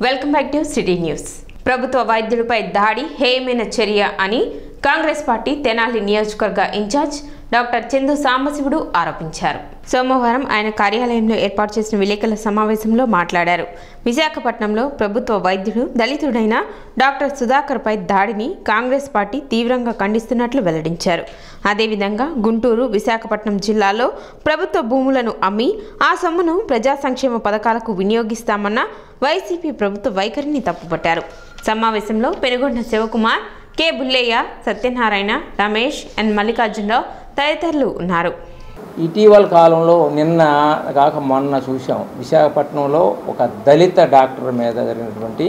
Welcome back to city news ప్రభుత్వ వైద్యులపై దాడి హేయమైన చర్య అని కాంగ్రెస్ పార్టీ తెనాలి నియోజకవర్గ ఇన్ఛార్జ్ డాక్టర్ చందు సాంబశివుడు ఆరోపించారు. సోమవారం ఆయన కార్యాలయంలో ఏర్పాటు చేసిన విలేకరుల సమావేశంలో మాట్లాడారు. విశాఖపట్నంలో ప్రభుత్వ వైద్యుడు దళితుడైన డాక్టర్ సుధాకర్పై దాడిని కాంగ్రెస్ పార్టీ తీవ్రంగా ఖండిస్తున్నట్లు వెల్లడించారు. అదేవిధంగా గుంటూరు విశాఖపట్నం జిల్లాలో ప్రభుత్వ భూములను అమ్మి ఆ సొమ్మును ప్రజా సంక్షేమ పథకాలకు వినియోగిస్తామన్న వైసీపీ ప్రభుత్వ వైఖరిని తప్పుపట్టారు. సమావేశంలో పెనుగొండ శివకుమార్ కె బుల్లయ్య సత్యనారాయణ రమేష్ అండ్ మల్లికార్జునరావు తదితరులు ఉన్నారు. ఇటీవల కాలంలో నిన్న కాక మొన్న చూసాం విశాఖపట్నంలో ఒక దళిత డాక్టర్ మీద జరిగినటువంటి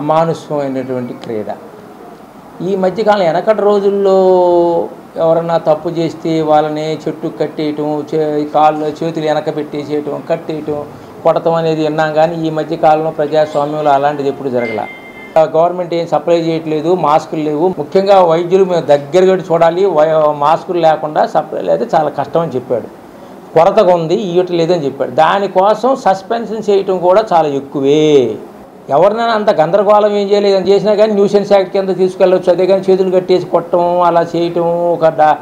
అమానుష్యమైనటువంటి క్రీడ. ఈ మధ్యకాలం వెనకటి రోజుల్లో ఎవరన్నా తప్పు చేస్తే వాళ్ళని చెట్టు కట్టేయటం చే కాళ్ళు చేతులు వెనక పెట్టేసేయటం కట్టేయటం కొడటం అనేది విన్నాం కానీ ఈ మధ్యకాలంలో ప్రజాస్వామ్యంలో అలాంటిది ఎప్పుడు జరగలే. గవర్నమెంట్ ఏం సప్లై చేయట్లేదు మాస్కులు లేవు. ముఖ్యంగా వైద్యులు మేము దగ్గరగా చూడాలి. వై- మాస్కులు లేకుండా సప్లై అయితే చాలా కష్టం అని చెప్పాడు. కొరతగా ఉంది ఇవ్వటం లేదని చెప్పాడు. దానికోసం సస్పెన్షన్ చేయటం కూడా చాలా ఎక్కువే. ఎవరినైనా అంత గందరగోళం ఏం చేయలేదు. అని చేసినా కానీ న్యూసెన్స్ యాక్ట్ కింద తీసుకెళ్ళవచ్చు అదే కానీ చేతులు కట్టేసి కొట్టడం అలా చేయటం ఒక డా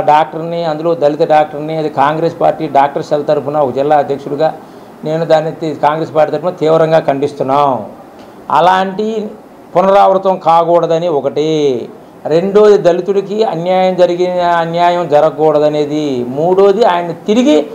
డాక్టర్ని అందులో దళిత డాక్టర్ని అది కాంగ్రెస్ పార్టీ డాక్టర్ సెల్ తరఫున ఒక జిల్లా అధ్యక్షుడిగా నేను దాన్ని కాంగ్రెస్ పార్టీ తరఫున తీవ్రంగా ఖండిస్తున్నాం. అలాంటి పునరావృతం కాకూడదని ఒకటి. రెండోది దళితుడికి అన్యాయం జరిగిన అన్యాయం జరగకూడదనేది. మూడోది ఆయన తిరిగి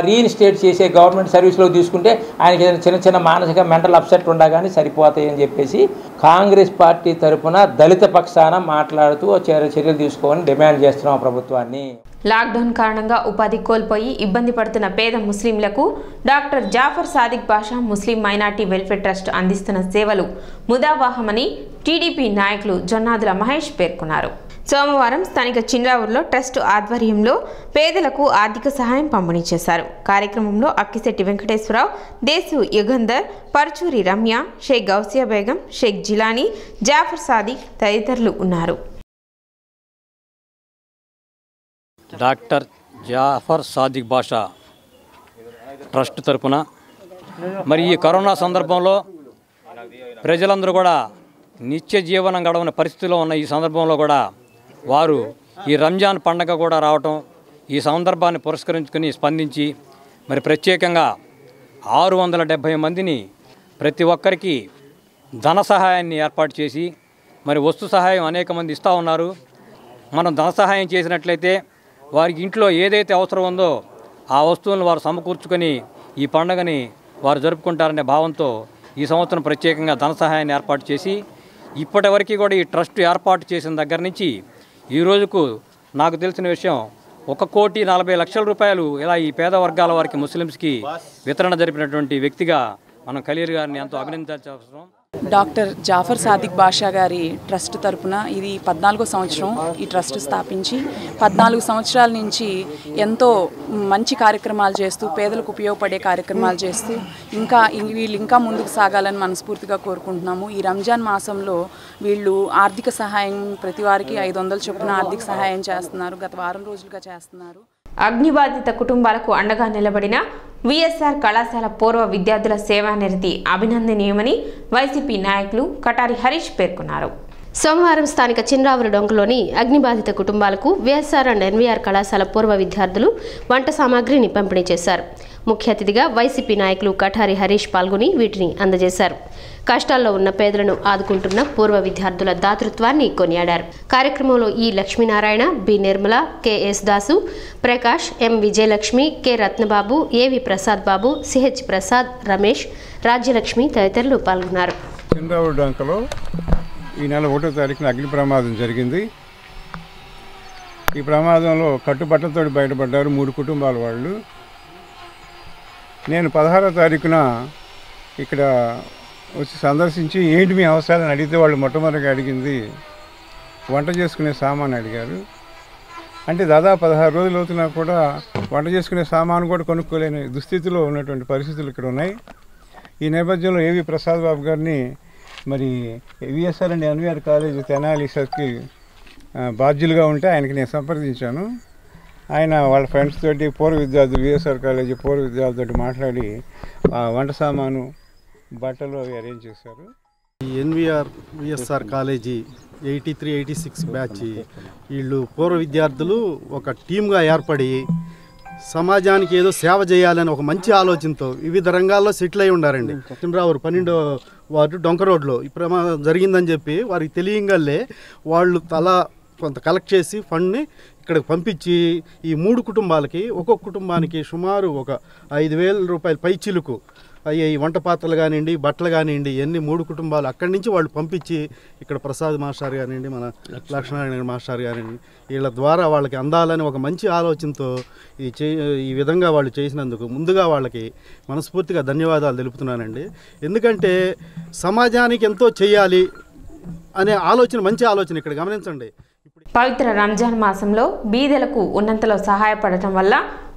రీఇన్స్టేట్ చేసే గవర్నమెంట్ సర్వీస్లో తీసుకుంటే ఆయనకి ఏదైనా చిన్న చిన్న మానసిక మెంటల్ అప్సెట్ ఉండగానే సరిపోతాయి అని చెప్పేసి కాంగ్రెస్ పార్టీ తరఫున దళిత పక్షాన మాట్లాడుతూ చర్య- చర్యలు తీసుకోవాలని డిమాండ్ చేస్తున్నాం ఆ ప్రభుత్వాన్ని. లాక్డౌన్ కారణంగా ఉపాధి కోల్పోయి ఇబ్బంది పడుతున్న పేద ముస్లింలకు doctor Jafar Sadiq Basha Muslim minority welfare trust అందిస్తున్న సేవలు ముదావాహమని టీడీపీ నాయకులు జొన్నాదుల మహేష్ పేర్కొన్నారు. సోమవారం స్థానిక చిన్రావూరులో ట్రస్ట్ ఆధ్వర్యంలో పేదలకు ఆర్థిక సహాయం పంపిణీ చేశారు. కార్యక్రమంలో అక్కిశెట్టి వెంకటేశ్వరరావు దేశు యుగంధర్ పరుచూరి రమ్య షేక్ గౌసియా బేగం షేక్ జిలానీ జాఫర్ సాదిక్ తదితరులు ఉన్నారు. డాక్టర్ జాఫర్ సాదిక్ బాషా ట్రస్ట్ తరపున. మరి ఈ కరోనా సందర్భంలో ప్రజలందరూ కూడా నిత్య జీవనం గడవని పరిస్థితిలో ఉన్న ఈ సందర్భంలో కూడా వారు ఈ రంజాన్ పండగ కూడా రావటం ఈ సందర్భాన్ని పురస్కరించుకుని స్పందించి మరి ప్రత్యేకంగా ఆరు వందల డెబ్భై మందిని ప్రతి ఒక్కరికి ధన సహాయాన్ని ఏర్పాటు చేసి మరి వస్తు సహాయం అనేక మంది ఇస్తూ ఉన్నారు. మనం ధన సహాయం చేసినట్లయితే వారికి ఇంట్లో ఏదైతే అవసరం ఉందో ఆ వస్తువులను వారు సమకూర్చుకొని ఈ పండుగని వారు జరుపుకుంటారనే భావంతో ఈ సంవత్సరం ప్రత్యేకంగా ధన సహాయాన్ని ఏర్పాటు చేసి ఇప్పటివరకు కూడా ఈ ట్రస్ట్ ఏర్పాటు చేసిన దగ్గర నుంచి ఈ రోజుకు నాకు తెలిసిన విషయం ఒక కోటి నలభై లక్షల రూపాయలు ఇలా ఈ పేద వర్గాల వారికి ముస్లిమ్స్కి వితరణ జరిపినటువంటి వ్యక్తిగా మనం ఖలీర్ గారిని ఎంతో అభినందించాల్సిన అవసరం. డాక్టర్ జాఫర్ సాదిక్ బాషా గారి ట్రస్ట్ తరపున ఇది పద్నాలుగో సంవత్సరం ఈ ట్రస్ట్ స్థాపించి పద్నాలుగు సంవత్సరాల నుంచి ఎంతో మంచి కార్యక్రమాలు చేస్తూ పేదలకు ఉపయోగపడే కార్యక్రమాలు చేస్తూ ఇంకా వీళ్ళు ఇంకా ముందుకు సాగాలని మనస్ఫూర్తిగా కోరుకుంటున్నాము. ఈ రంజాన్ మాసంలో వీళ్ళు ఆర్థిక సహాయం ప్రతి వారికి ఐదు వందల చొప్పున ఆర్థిక సహాయం చేస్తున్నారు. గత వారం రోజులుగా చేస్తున్నారు. అగ్నిబాధిత కుటుంబాలకు అండగా నిలబడిన విఎస్ఆర్ కళాశాల పూర్వ విద్యార్థుల సేవానిరతి అభినందనీయమని వైసీపీ నాయకులు కటారి హరీష్ పేర్కొన్నారు. సోమవారం స్థానిక చిన్రావురు డొంకలోని అగ్నిబాధిత కుటుంబాలకు విఎస్ఆర్ అండ్ ఎన్వీఆర్ కళాశాల పూర్వ విద్యార్థులు వంట సామాగ్రిని పంపిణీ చేశారు. ముఖ్య అతిథిగా వైసీపీ నాయకులు కఠారి హరీష్ పాల్గొని వీటిని అందజేశారు. కష్టాల్లో ఉన్న పేదలను ఆదుకుంటున్న పూర్వ విద్యార్థుల దాతృత్వాన్ని కొనియాడారు. కార్యక్రమంలో ఈ Lakshminarayana B Nirmala KS Dasu Prakash M Vijayalakshmi K Ratnababu AV Prasad Babu CH Prasad Ramesh Rajyalakshmi తదితరులు పాల్గొన్నారు. ఈ నెల ఒకటో తారీఖున అగ్ని ప్రమాదం జరిగింది. ఈ ప్రమాదంలో కట్టుబట్టలతో బయటపడ్డారు మూడు కుటుంబాల వాళ్ళు. నేను పదహారో తారీఖున ఇక్కడ వచ్చి సందర్శించి ఏంటి మీ అవసరాలని అడిగితే వాళ్ళు మొట్టమొదటిగా అడిగింది వంట చేసుకునే సామాన్ అడిగారు. అంటే దాదాపు పదహారు రోజులు అవుతున్నా కూడా వంట చేసుకునే సామాను కూడా కొనుక్కోలేని దుస్థితిలో ఉన్నటువంటి పరిస్థితులు ఇక్కడ ఉన్నాయి. ఈ నేపథ్యంలో ఏవి ప్రసాద్ బాబు గారిని మరి VSR and NVR college Tenali సార్కి బాధ్యులుగా ఉంటే ఆయనకి నేను సంప్రదించాను. ఆయన వాళ్ళ ఫ్రెండ్స్ తోటి పూర్వ విద్యార్థులు విఎస్ఆర్ కాలేజీ పూర్వ విద్యార్థులతో మాట్లాడి వంట సామాను బట్టలు అవి అరేంజ్ చేశారు. ఈ NVR VSR college eighty three eighty six batch వీళ్ళు పూర్వ విద్యార్థులు ఒక టీమ్గా ఏర్పడి సమాజానికి ఏదో సేవ చేయాలని ఒక మంచి ఆలోచనతో వివిధ రంగాల్లో సెటిల్ అయి ఉండారండి చిన్నరావు పన్నెండో వార్డు డొంక రోడ్లో ఈ ప్రమాదం జరిగిందని చెప్పి వారికి తెలియంగానే వాళ్ళు తల కొంత కలెక్ట్ చేసి ఫండ్ని ఇక్కడికి పంపించి ఈ మూడు కుటుంబాలకి ఒక్కొక్క కుటుంబానికి సుమారు ఒక ఐదు వేల రూపాయల పై చిలుకు. అయ్యే ఈ వంట పాత్రలు కానివ్వండి బట్టలు కానివ్వండి ఇవన్నీ మూడు కుటుంబాలు అక్కడి నుంచి వాళ్ళు పంపించి ఇక్కడ ప్రసాద్ మాస్టర్ కానివ్వండి మన లక్ష్మణారాయణ మాస్టర్ కానివ్వండి వీళ్ళ ద్వారా వాళ్ళకి అందాలని ఒక మంచి ఆలోచనతో ఈ చే ఈ విధంగా వాళ్ళు చేసినందుకు ముందుగా వాళ్ళకి మనస్ఫూర్తిగా ధన్యవాదాలు తెలుపుతున్నానండి. ఎందుకంటే సమాజానికి ఎంతో చేయాలి అనే ఆలోచన మంచి ఆలోచన ఇక్కడ గమనించండి. పవిత్ర రంజాన్ మాసంలో బీదలకు ఉన్నంతలో సహాయపడటం వల్ల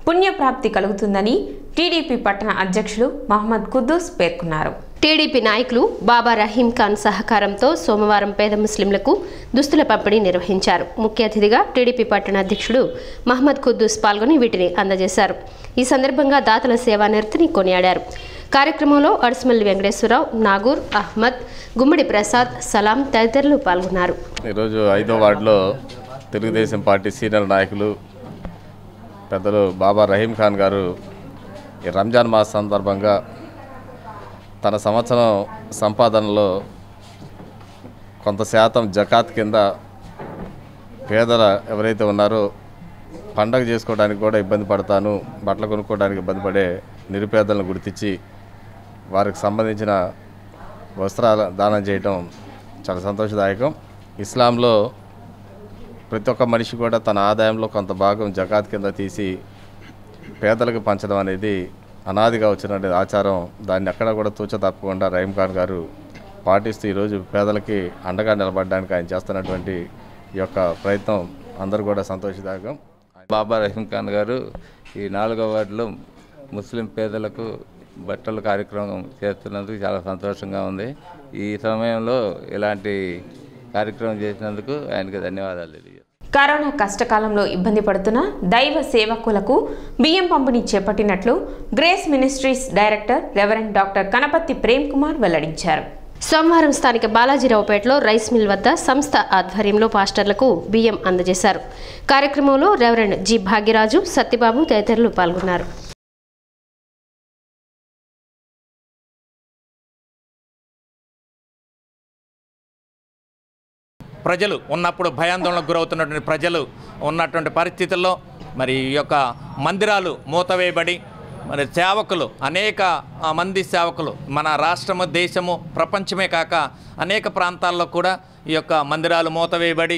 పుణ్యప్రాప్తి కలుగుతుందని టీడీపీ పట్టణ అధ్యక్షులు మహమ్మద్ కుద్దూస్ పేర్కొన్నారు. టీడీపీ నాయకులు బాబా రహీం ఖాన్ సహకారంతో సోమవారం పేద ముస్లింలకు దుస్తుల పంపిణీ నిర్వహించారు. ముఖ్య అతిథిగా టీడీపీ పట్టణ అధ్యక్షుడు మహమ్మద్ కుద్దూస్ పాల్గొని వీటిని అందజేశారు. ఈ సందర్భంగా దాతల సేవానిరతిని కొనియాడారు. కార్యక్రమంలో అడిసిమల్లి వెంకటేశ్వరరావు నాగూర్ అహ్మద్ గుమ్మడి ప్రసాద్ సలాం తదితరులు పాల్గొన్నారు. ఈరోజు ఐదో వార్డులో తెలుగుదేశం పార్టీ సీనియర్ నాయకులు పెద్దలు బాబా రహీం ఖాన్ గారు ఈ రంజాన్ మాస సందర్భంగా తన సంవత్సరం సంపాదనలో కొంత శాతం జకాత్ కింద పేదల ఎవరైతే ఉన్నారో పండగ చేసుకోవడానికి కూడా ఇబ్బంది పడతాను బట్టలు కొనుక్కోవడానికి ఇబ్బంది పడే నిరుపేదలను గుర్తించి వారికి సంబంధించిన వస్త్రాల దానం చేయటం చాలా సంతోషదాయకం. ఇస్లాంలో ప్రతి ఒక్క మనిషి కూడా తన ఆదాయంలో కొంత భాగం జకాత్ కింద తీసి పేదలకు పంచడం అనేది అనాదిగా వచ్చిన ఆచారం. దాన్ని ఎక్కడ కూడా తూచ తప్పకుండా రహీం ఖాన్ గారు పాటిస్తూ ఈరోజు పేదలకి అండగా నిలబడడానికి ఆయన చేస్తున్నటువంటి ఈ యొక్క ప్రయత్నం అందరూ కూడా సంతోషదాయకం. బాబా రహీం ఖాన్ గారు ఈ నాలుగో వార్డులో ముస్లిం పేదలకు బట్టల కార్యక్రమం చేస్తున్నందుకు చాలా సంతోషంగా ఉంది. ఈ సమయంలో ఇలాంటి కార్యక్రమం చేసినందుకు ఆయనకి ధన్యవాదాలు తెలియజేస్తాను కరోనా కష్టకాలంలో ఇబ్బంది పడుతున్న దైవ సేవకులకు బియ్యం పంపిణీ చేపట్టినట్లు Grace Ministries director reverend doctor Kanapathi Prem Kumar వెల్లడించారు. సోమవారం స్థానిక బాలాజీరావుపేటలో రైస్ మిల్ వద్ద సంస్థ ఆధ్వర్యంలో పాస్టర్లకు బియ్యం అందజేశారు. కార్యక్రమంలో రెవరెండ్ జి భాగ్యరాజు సత్యబాబు తదితరులు పాల్గొన్నారు. ప్రజలు ఉన్నప్పుడు భయాందోళనకు గురవుతున్నటువంటి ప్రజలు ఉన్నటువంటి పరిస్థితుల్లో మరి ఈ యొక్క మందిరాలు మూతవేయబడి మరి సేవకులు అనేక మంది సేవకులు మన రాష్ట్రము దేశము ప్రపంచమే కాక అనేక ప్రాంతాల్లో కూడా ఈ యొక్క మందిరాలు మూతవేయబడి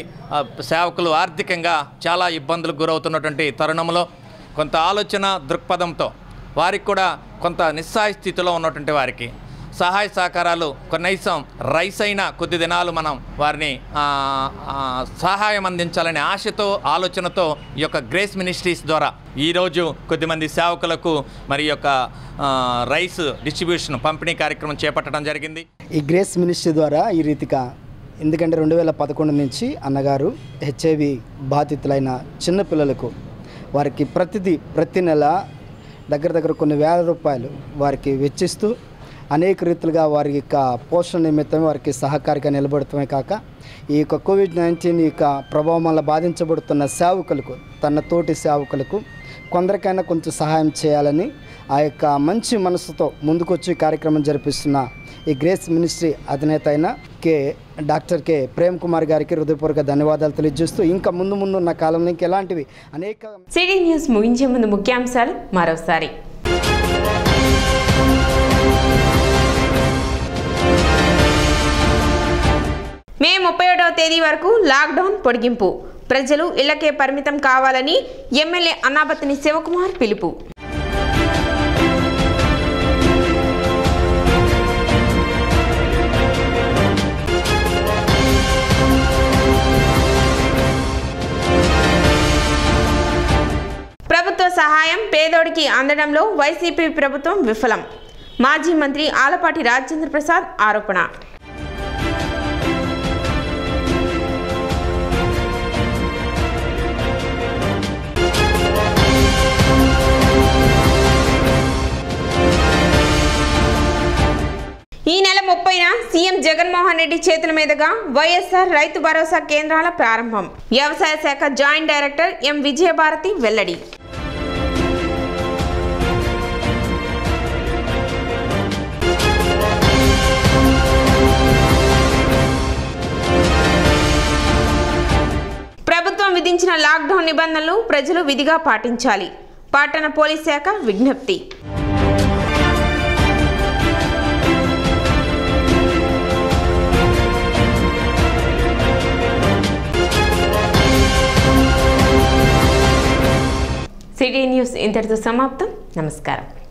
సేవకులు ఆర్థికంగా చాలా ఇబ్బందులకు గురవుతున్నటువంటి తరుణంలో కొంత ఆలోచన దృక్పథంతో వారికి కూడా కొంత నిస్సాయ స్థితిలో ఉన్నటువంటి వారికి సహాయ సహకారాలు కనీసం రైస్ అయినా కొద్ది దినాలు మనం వారిని సహాయం అందించాలనే ఆశతో ఆలోచనతో ఈ యొక్క గ్రేస్ మినిస్ట్రీస్ ద్వారా ఈరోజు కొద్దిమంది సేవకులకు మరి యొక్క రైస్ డిస్ట్రిబ్యూషన్ పంపిణీ కార్యక్రమం చేపట్టడం జరిగింది. ఈ గ్రేస్ మినిస్ట్రీ ద్వారా ఈ రీతిగా ఎందుకంటే రెండు వేల పదకొండు నుంచి అన్నగారు హెచ్ఐవి బాధితులైన చిన్నపిల్లలకు వారికి ప్రతిదీ ప్రతి నెల దగ్గర దగ్గర కొన్ని వేల రూపాయలు వారికి వెచ్చిస్తూ అనేక రీతిలుగా వారి యొక్క పోషణ నిమిత్తం వారికి సహకారిగా నిలబడటమే కాక ఈ యొక్క కోవిడ్ నైన్టీన్ యొక్క ప్రభావం వల్ల బాధించబడుతున్న సేవకులకు తన తోటి సేవకులకు కొందరికైనా కొంచెం సహాయం చేయాలని ఆ యొక్క మంచి మనసుతో ముందుకొచ్చి కార్యక్రమం జరిపిస్తున్న ఈ గ్రేస్ మినిస్ట్రీ అధినేత అయిన K doctor K Prem Kumar గారికి హృదయపూర్వక ధన్యవాదాలు తెలియజేస్తూ ఇంకా ముందు ముందు ఉన్న కాలంలో ఇంకా ఎలాంటివి అనేక సిటీ న్యూస్ ముగించే ముందు ముఖ్యాంశాలు మరోసారి. మే ముప్పై ఒకటవ తేదీ వరకు లాక్డౌన్ పొడిగింపు. ప్రజలు ఇళ్ళకే పరిమితం కావాలని ఎమ్మెల్యే అన్నాపతిని శివకుమార్ పిలుపు. ప్రభుత్వ సహాయం పేదోడికి అందడంలో వైసీపీ ప్రభుత్వం విఫలం. మాజీ మంత్రి ఆలపాటి రాజేంద్ర ప్రసాద్ ఆరోపణ. ఈ నెల ముప్పైన సీఎం జగన్మోహన్ రెడ్డి చేతుల మీదుగా వైఎస్ఆర్ రైతు భరోసా కేంద్రాల ప్రారంభం. వ్యవసాయ శాఖ జాయింట్ డైరెక్టర్ ఎం విజయభారతి వెల్లడి. ప్రభుత్వం విధించిన లాక్డౌన్ నిబంధనలు ప్రజలు విధిగా పాటించాలి. పట్టణ పోలీస్ శాఖ విజ్ఞప్తి. సిటీ న్యూస్ ఇంతటితో సమాప్తం. నమస్కారం.